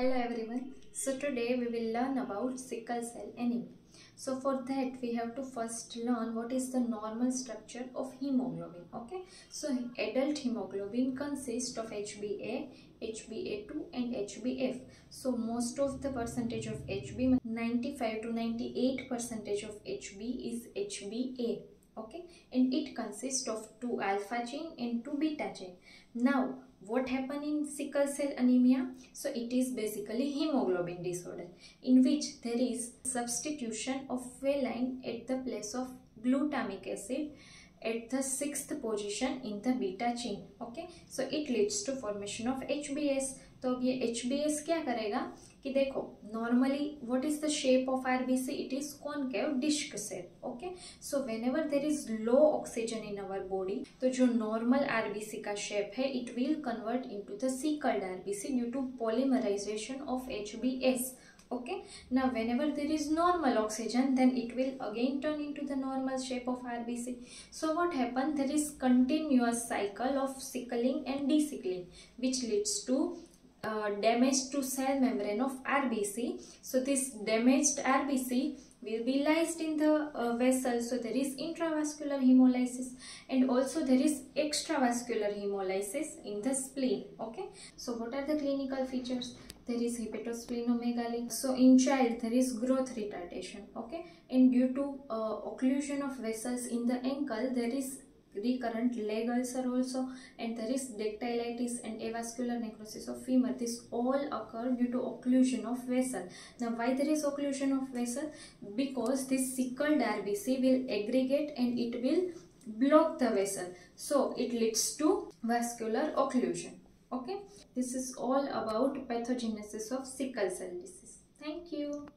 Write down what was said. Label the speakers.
Speaker 1: Hello everyone. So today we will learn about sickle cell anemia. So for that we have to first learn what is the normal structure of hemoglobin. Okay. So adult hemoglobin consists of HbA, HbA2 and HbF. So most of the percentage of HB 95 to 98 percentage of HB is HbA. Okay. And it consists of two alpha chain and two beta chain. Now what happen in sickle cell anemia? So it is basically hemoglobin disorder in which there is substitution of valine at the place of glutamic acid at the sixth position in the beta chain, okay? So, it leads to formation of hbs तो अब ये HBS क्या करेगा कि देखो normally what is the shape of RBC it is concave disc shape okay so whenever there is low oxygen in our body तो जो normal RBC का शेप है it will convert into the sickled RBC due to polymerisation of okay now whenever there is normal oxygen then it will again turn into the normal shape of rbc so what happened there is continuous cycle of sickling and desickling which leads to uh, damage to cell membrane of RBC. So this damaged RBC will be lysed in the uh, vessel. So there is intravascular hemolysis and also there is extravascular hemolysis in the spleen. Okay. So what are the clinical features? There is hepatosplenomegaly. So in child there is growth retardation. Okay. And due to uh, occlusion of vessels in the ankle there is recurrent leg ulcer also and there is dactylitis and avascular necrosis of femur this all occur due to occlusion of vessel now why there is occlusion of vessel because this sickled rbc will aggregate and it will block the vessel so it leads to vascular occlusion okay? This is all about pathogenesis of sickle cell disease. Thank you